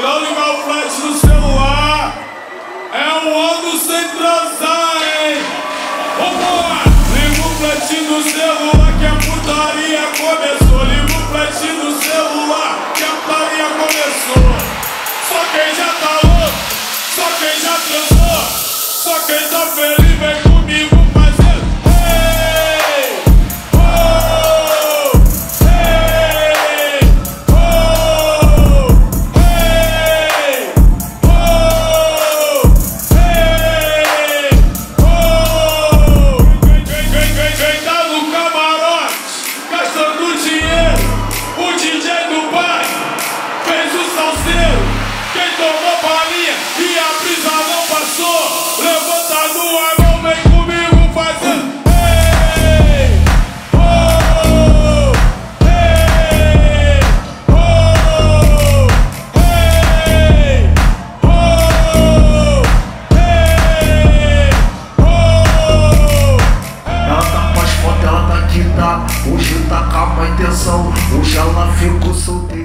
não ligar o flash no celular. É um ano sem transar, hein? Vambora! Liga o flash no celular que a putaria começou. Liga o flash no celular que a putaria começou. Só quem já tá louco, só quem já transou, só quem tá feliz Hoje tá com a intenção. Hoje ela ficou solteira.